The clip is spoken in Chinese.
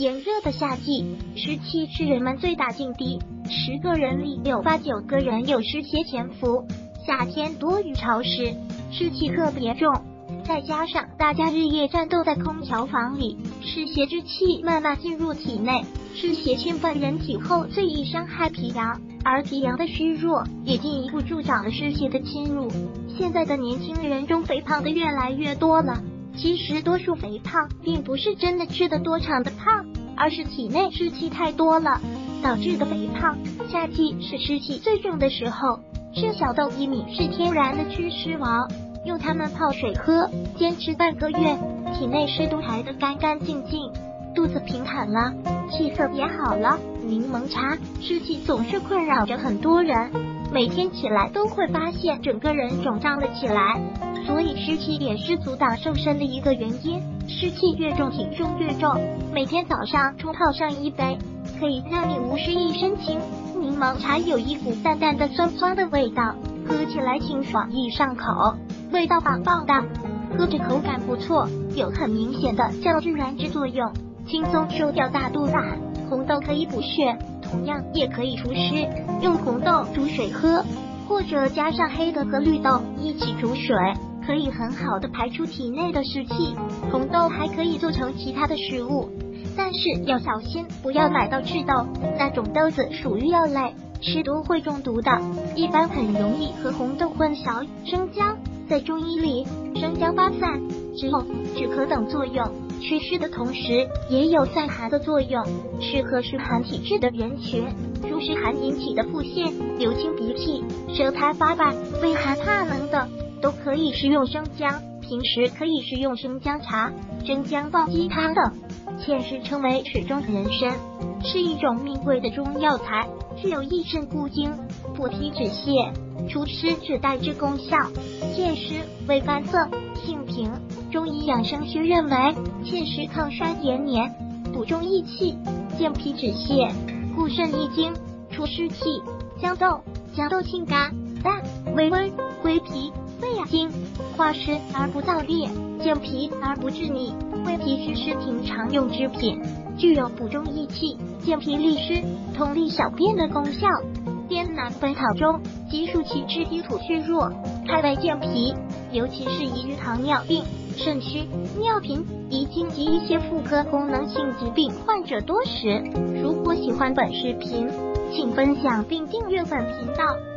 炎热的夏季，湿气是人们最大劲敌，十个人里有八九个人有湿邪潜伏。夏天多雨潮湿，湿气特别重，再加上大家日夜战斗在空调房里，湿邪之气慢慢进入体内。湿邪侵犯人体后，最易伤害脾阳，而脾阳的虚弱也进一步助长了湿邪的侵入。现在的年轻人中，肥胖的越来越多了。其实，多数肥胖并不是真的吃的多长的胖，而是体内湿气太多了导致的肥胖。夏季是湿气最重的时候，吃小豆薏米是天然的祛湿王，用它们泡水喝，坚持半个月，体内湿都排得干干净净。肚子平坦了，气色也好了。柠檬茶，湿气总是困扰着很多人，每天起来都会发现整个人肿胀了起来，所以湿气也是阻挡瘦身的一个原因。湿气越重，体重越重。每天早上冲泡上一杯，可以让你无湿一身轻。柠檬茶有一股淡淡的酸酸的味道，喝起来清爽易上口，味道棒棒的，喝着口感不错，有很明显的降脂燃脂作用。轻松瘦掉大肚腩，红豆可以补血，同样也可以除湿。用红豆煮水喝，或者加上黑豆和绿豆一起煮水，可以很好的排出体内的湿气。红豆还可以做成其他的食物，但是要小心，不要买到赤豆，那种豆子属于药类，吃多会中毒的。一般很容易和红豆混淆。生姜在中医里，生姜发散、止呕、止咳等作用。祛湿的同时，也有散寒的作用，适合湿寒体质的人群，如湿寒引起的腹泻、流清鼻涕、舌苔发白、畏寒怕冷等，都可以食用生姜。平时可以食用生姜茶、生姜煲鸡汤等。芡实称为水中人参，是一种名贵的中药材，具有益肾固精、补脾止泻、除湿止带之功效。芡实味甘涩，性平。中医养生学认为，芡实抗衰延年，补中益气，健脾止泻，固肾益精，除湿气。豇豆，豇豆性甘淡，微温，归脾、胃阳经，化湿而不燥烈，健脾而不致腻，为脾祛湿停常用之品，具有补中益气、健脾利湿、通利小便的功效。滇南本草中，激素其质低土虚弱，开胃健脾，尤其适宜于糖尿病。肾虚、尿频、遗精及一些妇科功能性疾病患者多时。如果喜欢本视频，请分享并订阅本频道。